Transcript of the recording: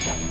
Jump.